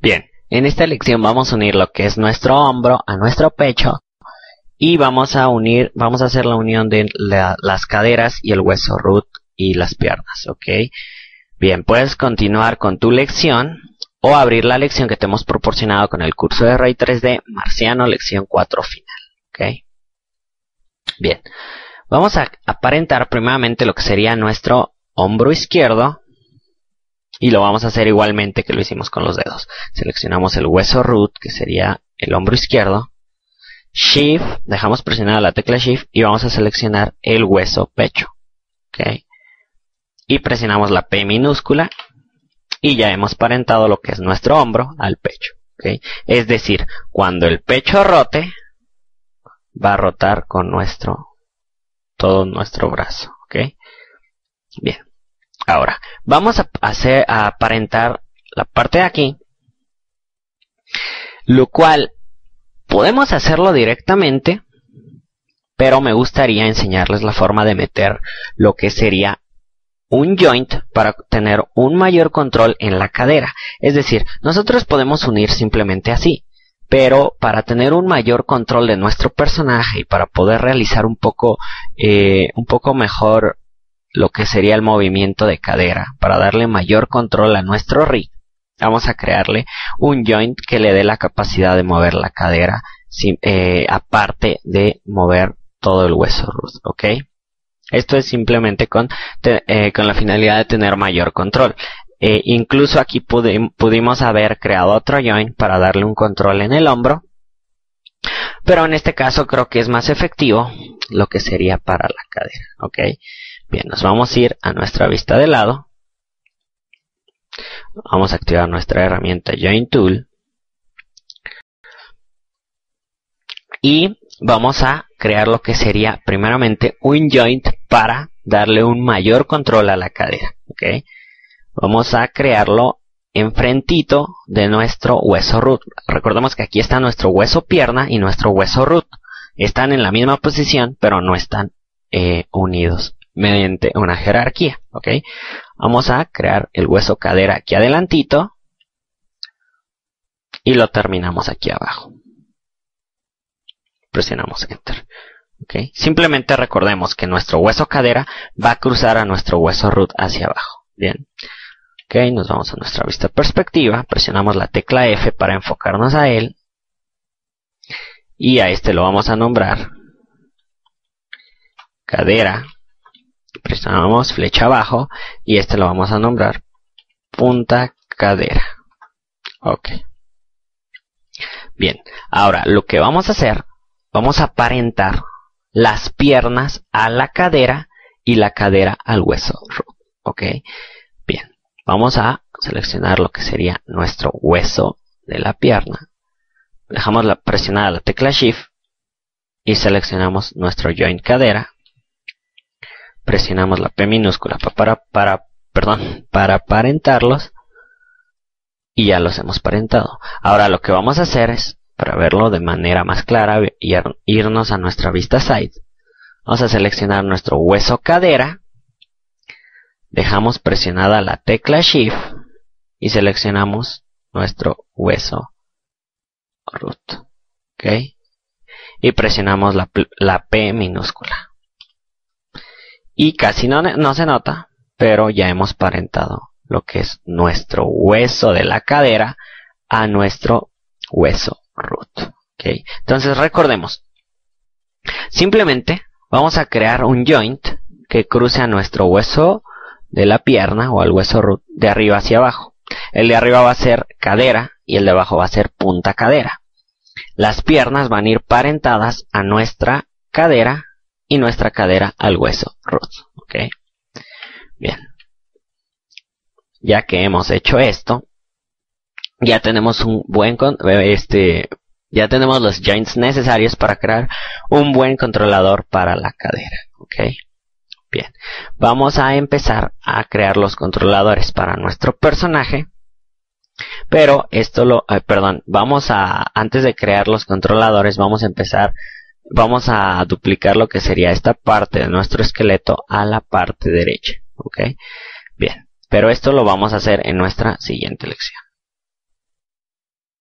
Bien, en esta lección vamos a unir lo que es nuestro hombro a nuestro pecho y vamos a unir, vamos a hacer la unión de las caderas y el hueso root y las piernas, ¿ok? Bien, puedes continuar con tu lección o abrir la lección que te hemos proporcionado con el curso de Ray 3D Marciano, lección 4 final, ¿ok? Bien, vamos a aparentar primeramente lo que sería nuestro hombro izquierdo y lo vamos a hacer igualmente que lo hicimos con los dedos. Seleccionamos el hueso root, que sería el hombro izquierdo. Shift, dejamos presionada la tecla Shift y vamos a seleccionar el hueso pecho. Y presionamos la P minúscula y ya hemos parentado lo que es nuestro hombro al pecho. Es decir, cuando el pecho rote, va a rotar con nuestro, todo nuestro brazo. Bien. Ahora, vamos a hacer a aparentar la parte de aquí, lo cual podemos hacerlo directamente, pero me gustaría enseñarles la forma de meter lo que sería un joint para tener un mayor control en la cadera. Es decir, nosotros podemos unir simplemente así, pero para tener un mayor control de nuestro personaje y para poder realizar un poco, eh, un poco mejor lo que sería el movimiento de cadera. Para darle mayor control a nuestro rig, vamos a crearle un joint que le dé la capacidad de mover la cadera, eh, aparte de mover todo el hueso root, ¿ok? Esto es simplemente con, eh, con la finalidad de tener mayor control. Eh, incluso aquí pudimos haber creado otro joint para darle un control en el hombro. Pero en este caso creo que es más efectivo lo que sería para la cadera. ¿ok? Bien, nos vamos a ir a nuestra vista de lado. Vamos a activar nuestra herramienta Join Tool. Y vamos a crear lo que sería primeramente un joint para darle un mayor control a la cadera. Vamos a crearlo enfrentito de nuestro hueso root. Recordemos que aquí está nuestro hueso pierna y nuestro hueso root. Están en la misma posición, pero no están eh, unidos mediante una jerarquía, ¿ok? Vamos a crear el hueso cadera aquí adelantito y lo terminamos aquí abajo. Presionamos Enter. ¿ok? Simplemente recordemos que nuestro hueso cadera va a cruzar a nuestro hueso root hacia abajo. Bien. Ok, nos vamos a nuestra vista perspectiva, presionamos la tecla F para enfocarnos a él. Y a este lo vamos a nombrar cadera presionamos flecha abajo y este lo vamos a nombrar punta cadera. Ok. Bien, ahora lo que vamos a hacer, vamos a aparentar las piernas a la cadera y la cadera al hueso Ok. Bien, vamos a seleccionar lo que sería nuestro hueso de la pierna. Dejamos la presionada la tecla Shift y seleccionamos nuestro joint cadera presionamos la P minúscula para, para, perdón, para aparentarlos y ya los hemos parentado. Ahora lo que vamos a hacer es, para verlo de manera más clara, irnos a nuestra vista side. Vamos a seleccionar nuestro hueso cadera, dejamos presionada la tecla Shift y seleccionamos nuestro hueso root. ¿Ok? Y presionamos la, la P minúscula y casi no, se nota, pero ya hemos parentado lo que es nuestro hueso de la cadera a nuestro hueso root. ¿okay? Entonces recordemos, simplemente vamos a crear un joint que cruce a nuestro hueso de la pierna o al hueso root de arriba hacia abajo. El de arriba va a ser cadera y el de abajo va a ser punta cadera. Las piernas van a ir parentadas a nuestra cadera y nuestra cadera al hueso root. ¿Ok? Bien. Ya que hemos hecho esto, ya tenemos un buen este ya tenemos los joints necesarios para crear un buen controlador para la cadera, ¿ok? Bien, vamos a empezar a crear los controladores para nuestro personaje, pero esto lo, perdón, vamos a, antes de crear los controladores, vamos a empezar vamos a duplicar lo que sería esta parte de nuestro esqueleto a la parte derecha. ¿Ok? Bien. Pero esto lo vamos a hacer en nuestra siguiente lección.